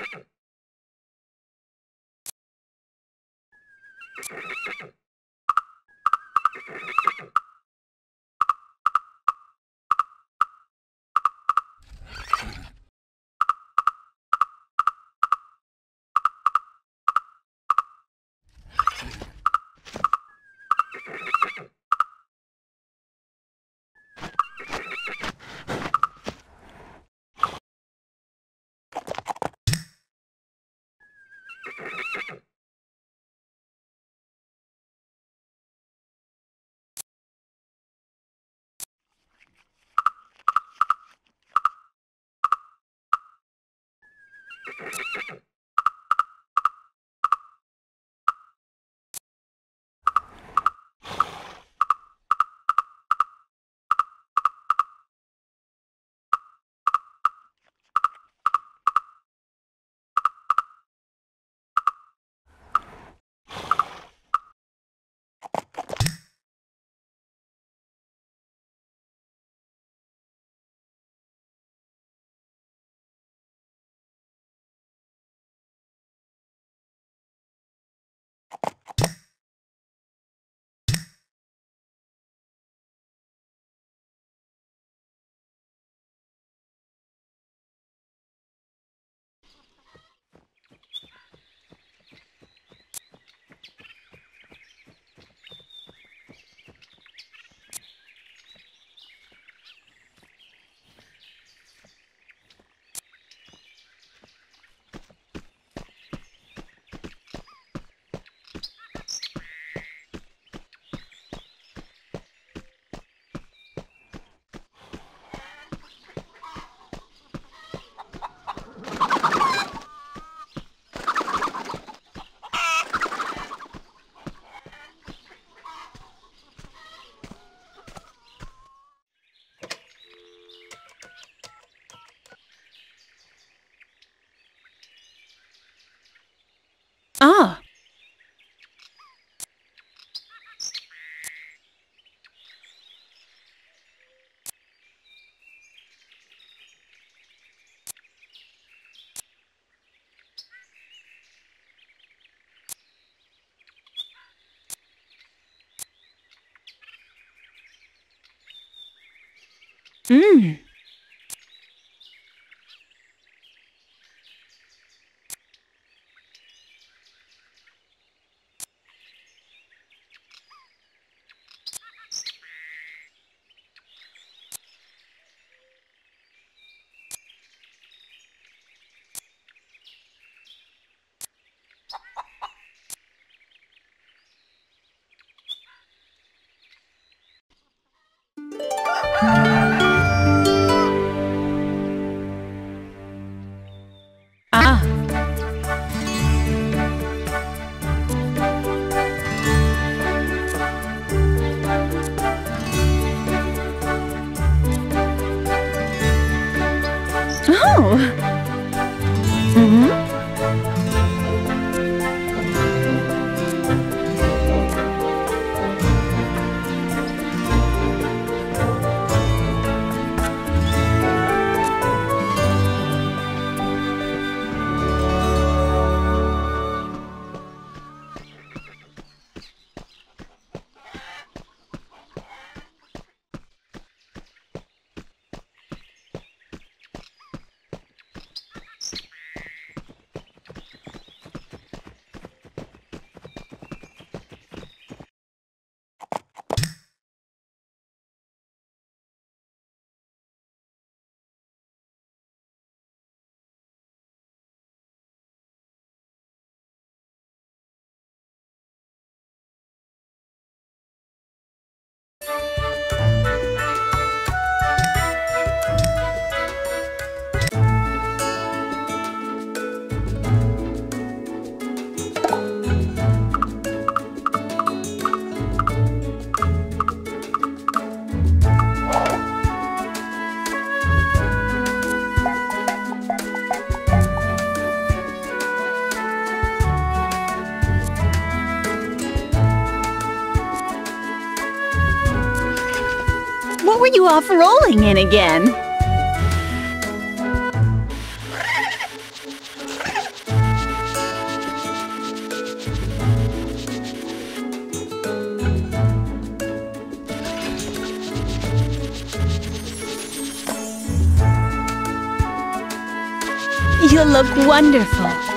Ah. Mmm. What were you off rolling in again? You look wonderful.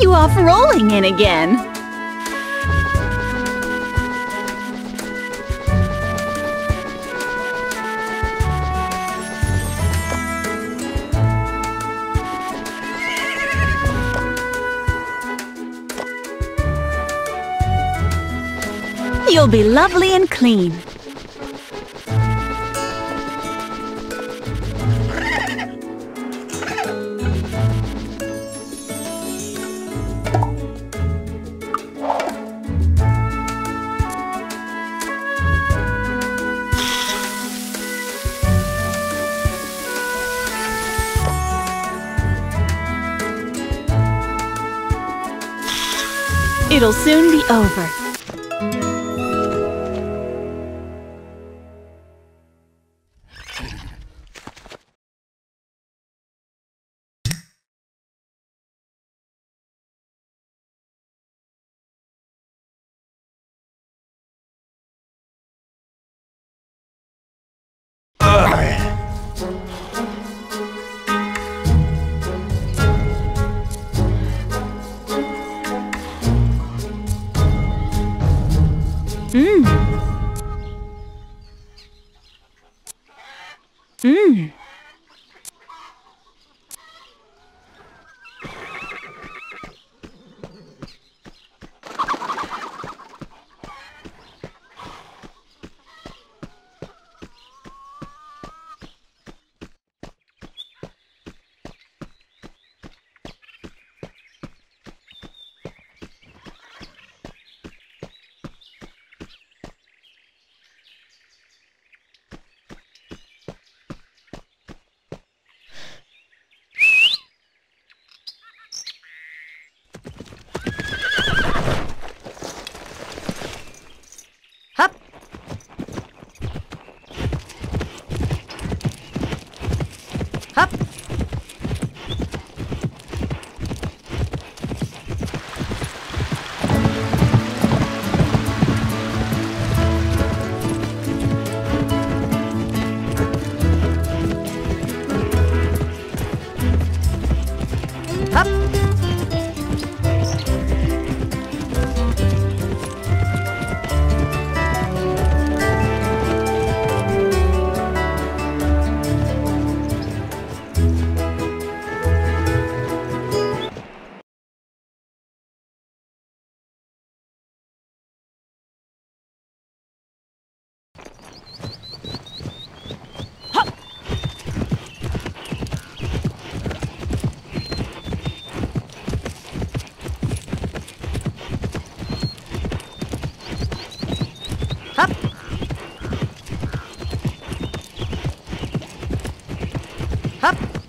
You off rolling in again? You'll be lovely and clean. It'll soon be over. Mmm. Mmm. hấp.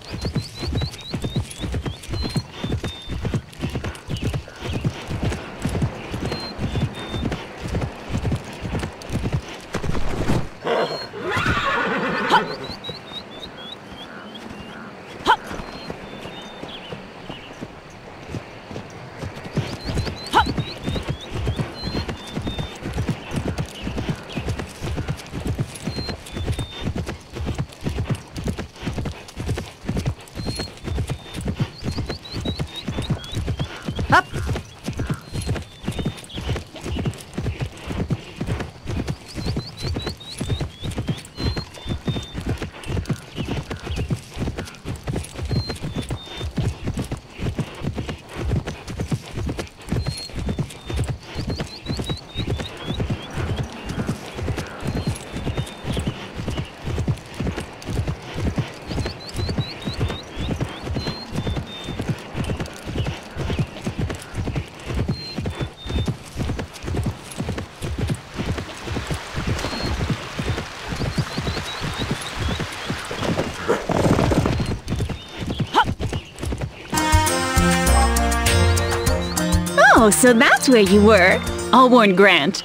Oh, so that's where you were. I'll warn Grant.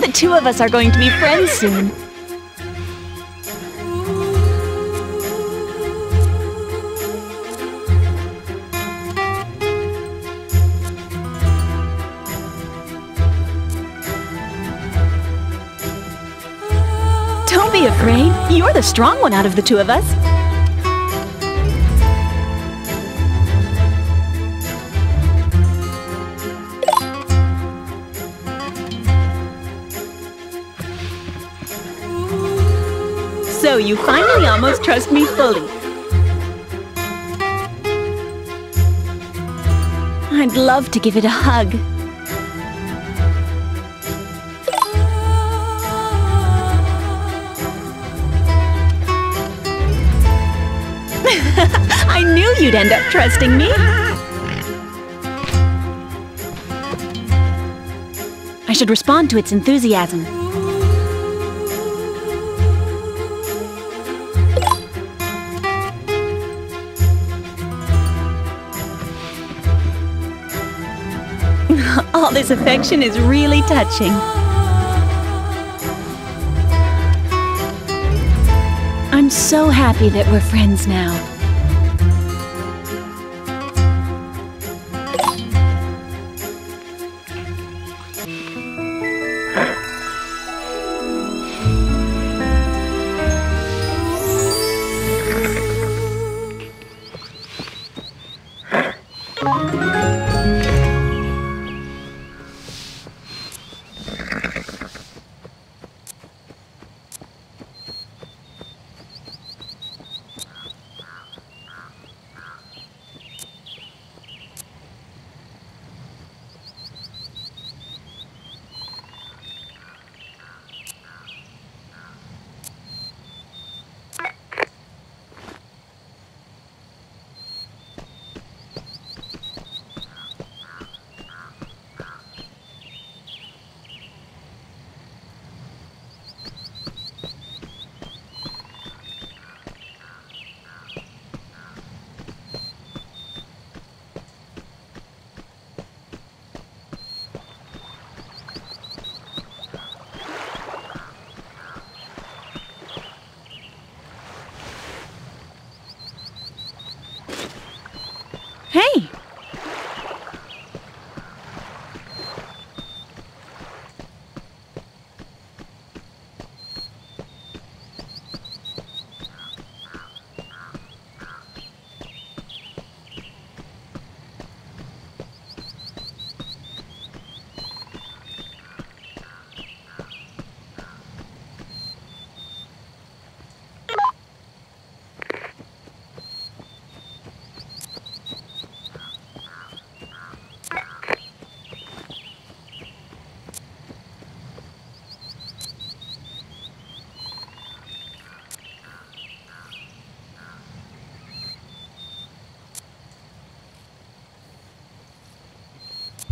The two of us are going to be friends soon. Don't be afraid. You're the strong one out of the two of us. So you finally almost trust me fully. I'd love to give it a hug. I knew you'd end up trusting me. I should respond to its enthusiasm. All this affection is really touching. I'm so happy that we're friends now.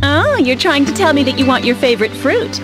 Oh, you're trying to tell me that you want your favorite fruit.